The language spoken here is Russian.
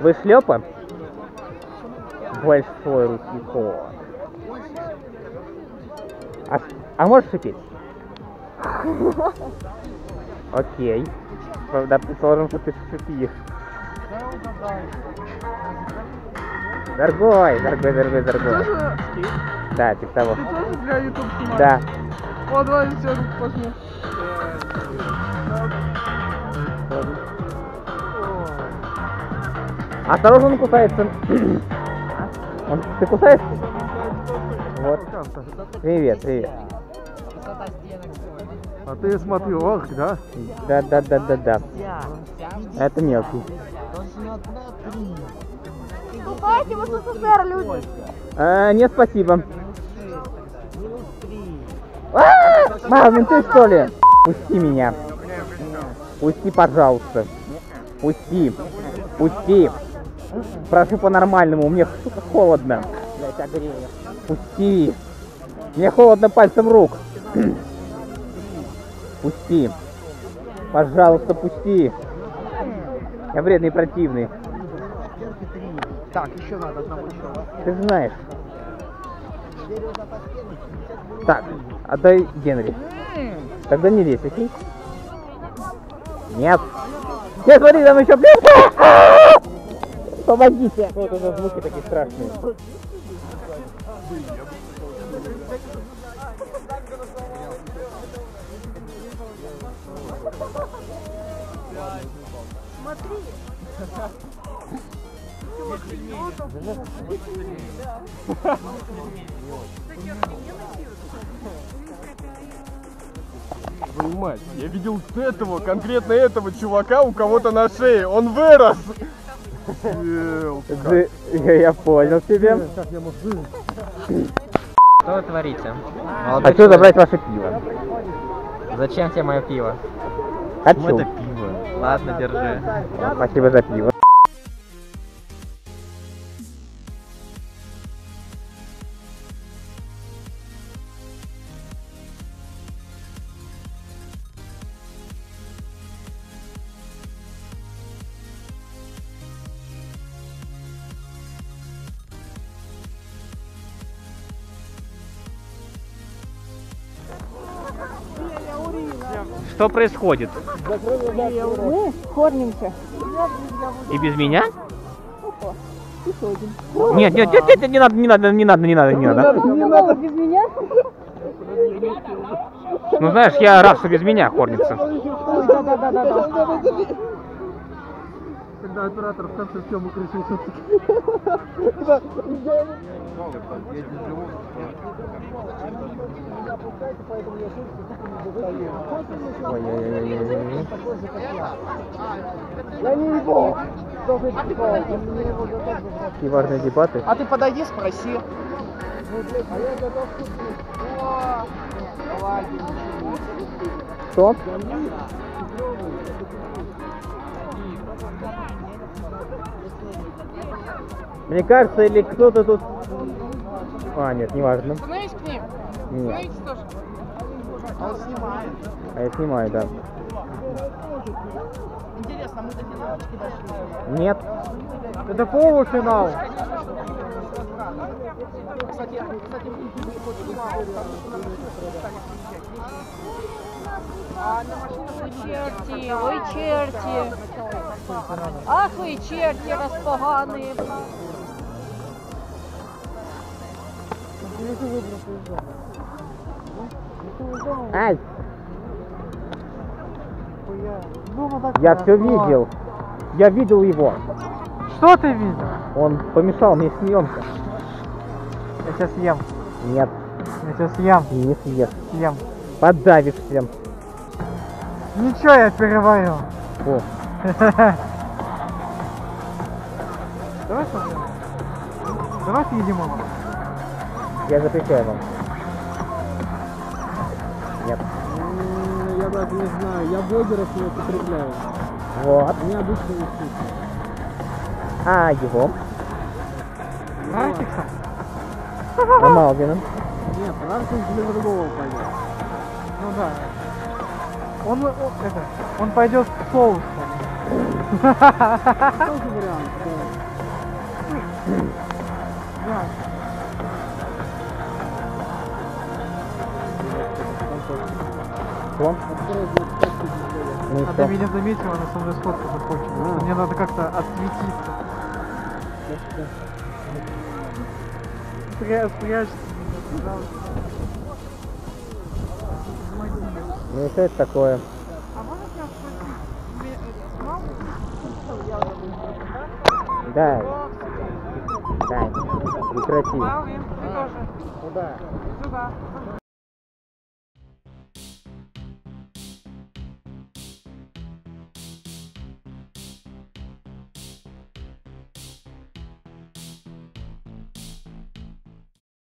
Вы шлепа? Большой русский кот. А, а можешь шипеть? Окей. Да, предположим, что ты шипишь. Дорогой, дорогой, дорогой, дорогой. Да, типа того. ты тоже для YouTube снимаешь? Да. О, давай я тебе руку пожму. Осторожно, он кусается. Он, ты кусаешься? Вот. Привет, привет. А ты смотри, ох, да? Да, да, да, да, да. Это мелкий. Купайте в СССР, люди. А, нет, спасибо. Мам, ты что ли? Пусти меня. Пусти, пожалуйста. Пусти. Пусти. Прошу по-нормальному, мне сука, холодно. Пусти. Мне холодно пальцем рук. Пусти. Пожалуйста, пусти. Я вредный и противный. Так, еще надо одного еще. Ты знаешь. Так, отдай Генри. Тогда не лезь, окей? Нет. Нет, смотри, там еще... Помогите! Вот это звуки такие страшные. Твою мать, я видел этого, конкретно этого чувака у кого-то на шее. Он вырос! Ты- Я, я понял тебя. Что вы творите? Хочу забрать ваше пиво. Зачем тебе мое пиво? Хочу. пиво. Ладно, держи. Спасибо за пиво. Что происходит? Мы кормимся. И без меня? Нет, нет, нет, нет, не надо, не надо, не надо, не надо, не надо. Не надо без меня? Ну знаешь, я что без меня кормится. Да-да-да-да. Когда оператор в конце съемок решил все-таки. Ой-ой-ой-ой-ой. Такие важные дебаты. А ты подойди, спроси. Что? Мне кажется, или кто-то тут... А, нет, не важно. Становись к ним. Нет, тоже. Он снимает. а я снимаю, да. Интересно, мы до финалочки дошли. Нет. Это полуфинал. Кстати, кстати, а на машине Черти, ой, черти. Ах ви черти розпогані. Ай! Я все видел. Я видел его. Что ты видел? Он помешал мне съемка. Я сейчас съем. Нет, Я сейчас съем. не съешь. Съем. Подавишься. Ничего, я переварил. О. Давай съедим его. Я запрещаю вам. Нет. Я даже не знаю, я блогеров не употребляю. Вот. Они обычно не вкусные. А его? Рафикса? Ромалдина. Нет, Раркин для другого пойдет. Ну да. Он, о, это, он пойдет с соусом. Тоже вариант. Да. Клон? Ну А что? ты меня заметила, она со мной захочет. потому что Мне надо как-то отсветиться. Спря- Спрячься. пожалуйста. Ну что это такое? Дай. Дай. Прекрати. Куда?